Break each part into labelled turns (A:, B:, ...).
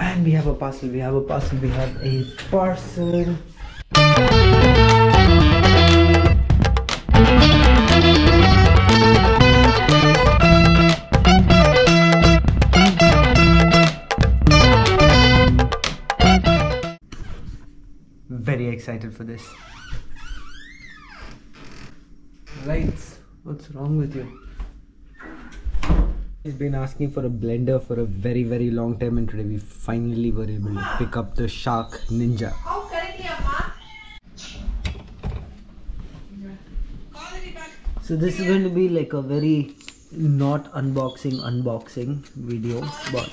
A: And we have a parcel, we have a parcel, we have a parcel. Very excited for this. Lights, what's wrong with you? He's been asking for a blender for a very very long time and today we finally were able to pick up the Shark Ninja. So this is going to be like a very not unboxing unboxing video but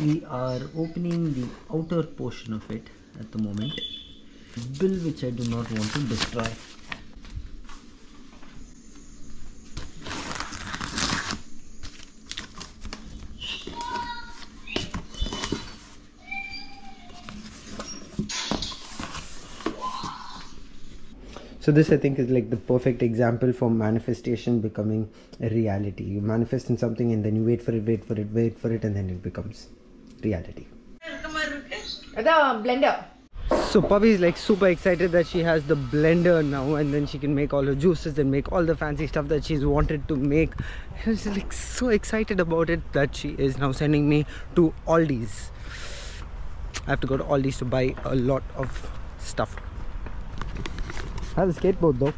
A: we are opening the outer portion of it at the moment. Bill which I do not want to destroy So this I think is like the perfect example for manifestation becoming a reality. You manifest in something and then you wait for it, wait for it, wait for it, and then it becomes reality.
B: The blender.
A: So Pavi is like super excited that she has the blender now and then she can make all her juices and make all the fancy stuff that she's wanted to make. She's like so excited about it that she is now sending me to Aldi's. I have to go to Aldi's to buy a lot of stuff. I have a skateboard though.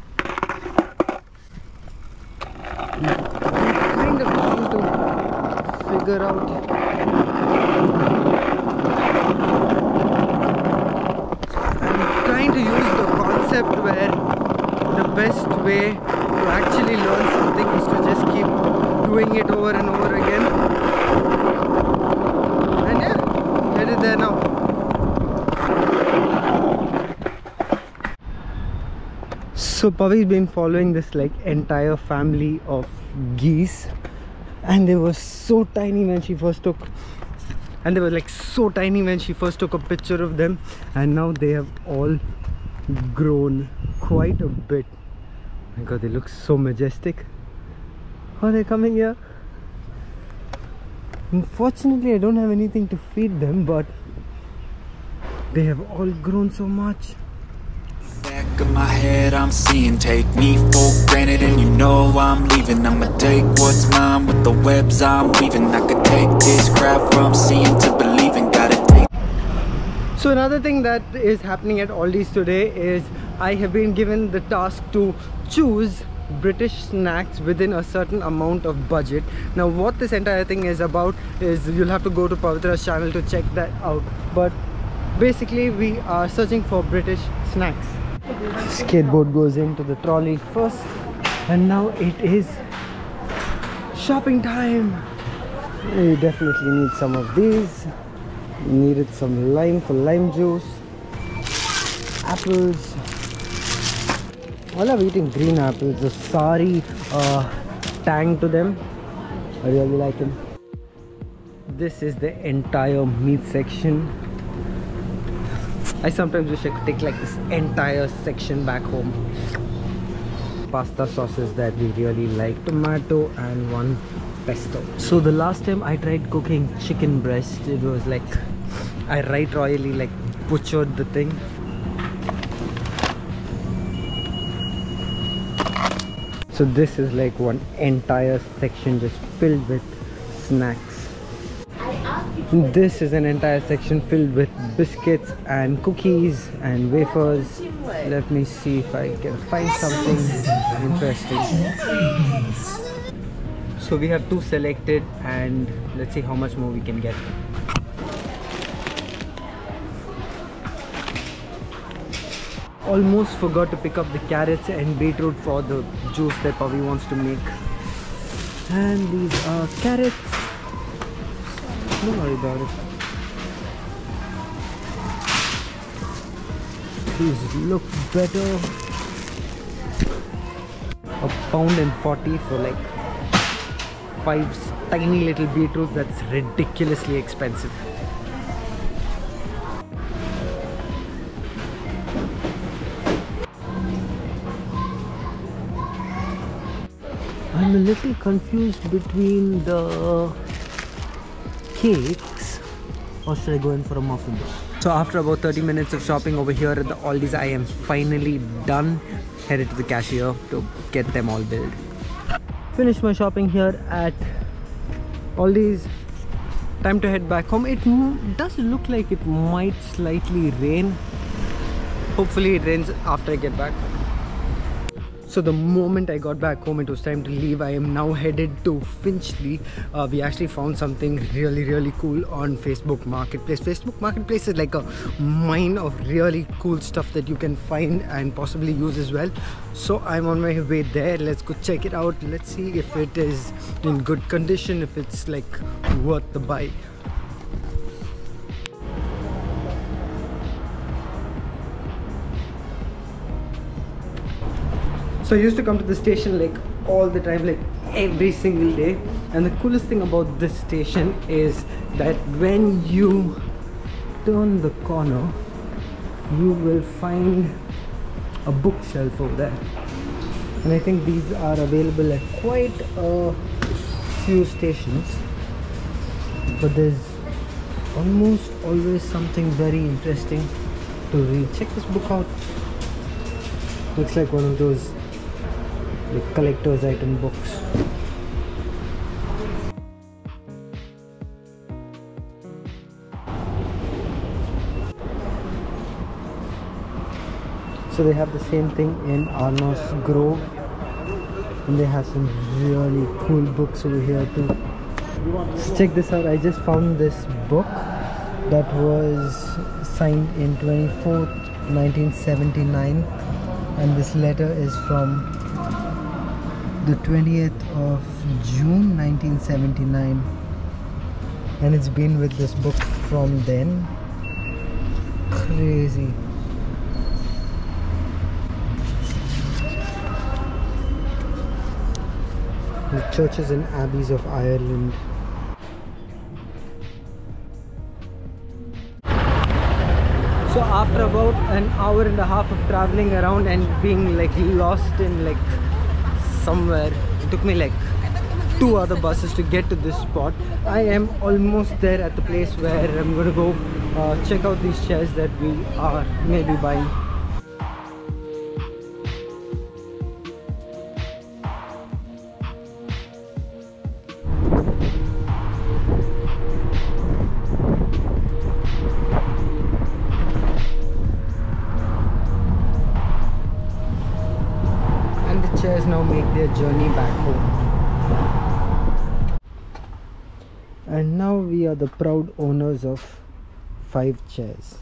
A: I'm kind of trying to figure out. I'm trying to use the concept where the best way to actually learn something is to just keep doing it over and over again. And yeah, get it there now. So Pavi's been following this like entire family of geese. And they were so tiny when she first took and they were like so tiny when she first took a picture of them. And now they have all grown quite a bit. My god they look so majestic. Oh, Are they coming here. Unfortunately i don't have anything to feed them but they have all grown so much
C: Back of my head, I'm seeing Take me for granted and you know I'm leaving I'ma take what's mine with the webs I'm weaving I could take this crap from seeing to believing Gotta take
A: So another thing that is happening at Aldi's today is I have been given the task to choose British snacks within a certain amount of budget. Now what this entire thing is about is you'll have to go to Pavitra's channel to check that out. But basically we are searching for British snacks. Skateboard goes into the trolley first and now it is shopping time. We definitely need some of these. Needed some lime for lime juice apples. I love eating green apples. The sari uh, tang to them. I really like them. This is the entire meat section I sometimes wish I could take like this entire section back home. Pasta sauces that we really like tomato and one pesto. So the last time i tried cooking chicken breast it was like i right royally like butchered the thing. So this is like one entire section just filled with snacks this is an entire section filled with biscuits and cookies and wafers. Let me see if i can find something interesting. So we have two selected and let's see how much more we can get. Almost forgot to pick up the carrots and beetroot for the juice that Pavi wants to make. And these are carrots don't worry about it. These look better. A pound and 40 for like five tiny little beetroots that's ridiculously expensive. I'm a little confused between the cakes or should I go in for a muffin? So after about 30 minutes of shopping over here at the Aldi's, I am finally done. Headed to the cashier to get them all billed. Finished my shopping here at Aldi's. Time to head back home. It does look like it might slightly rain. Hopefully it rains after I get back. So the moment I got back home, it was time to leave. I am now headed to Finchley. Uh, we actually found something really, really cool on Facebook Marketplace. Facebook Marketplace is like a mine of really cool stuff that you can find and possibly use as well. So I'm on my way there. Let's go check it out. Let's see if it is in good condition, if it's like worth the buy. So I used to come to the station like all the time like every single day. And the coolest thing about this station is that when you turn the corner you will find a bookshelf over there. And I think these are available at quite a few stations. But there's almost always something very interesting to read. Check this book out. Looks like one of those the collector's item books so they have the same thing in Arnos Grove. And they have some really cool books over here too. Check this out. I just found this book that was signed in 24th 1979 and this letter is from the 20th of June 1979 and it's been with this book from then. Crazy. The churches and abbeys of Ireland. So after about an hour and a half of traveling around and being like lost in like somewhere. It took me like two other buses to get to this spot. I am almost there at the place where i'm gonna go uh, check out these chairs that we are maybe buying their journey back home. And now we are the proud owners of five chairs.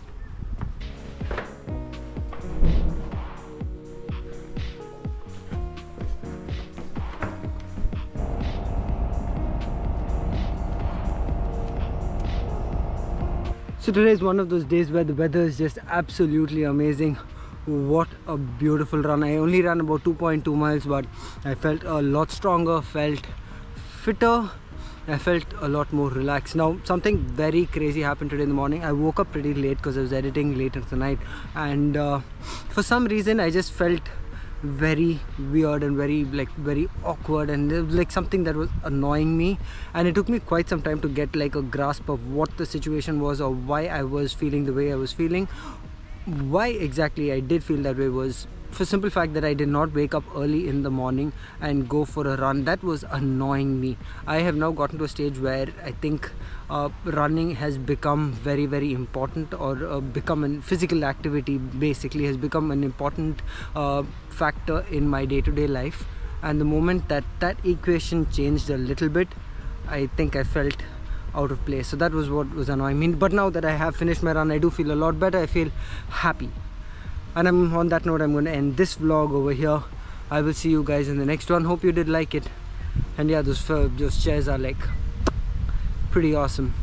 A: So today is one of those days where the weather is just absolutely amazing what a beautiful run i only ran about 2.2 miles but i felt a lot stronger felt fitter I felt a lot more relaxed. Now, something very crazy happened today in the morning. I woke up pretty late because I was editing late into the night, and uh, for some reason, I just felt very weird and very like very awkward and like something that was annoying me and it took me quite some time to get like a grasp of what the situation was or why I was feeling the way I was feeling why exactly I did feel that way was for simple fact that I did not wake up early in the morning and go for a run. That was annoying me. I have now gotten to a stage where I think uh, running has become very very important or uh, become a physical activity basically has become an important uh, factor in my day-to-day -day life. And the moment that that equation changed a little bit I think I felt out of place. So that was what was annoying me. But now that i have finished my run i do feel a lot better. I feel happy. And i'm on that note i'm going to end this vlog over here. I will see you guys in the next one. Hope you did like it. And yeah those uh, those chairs are like pretty awesome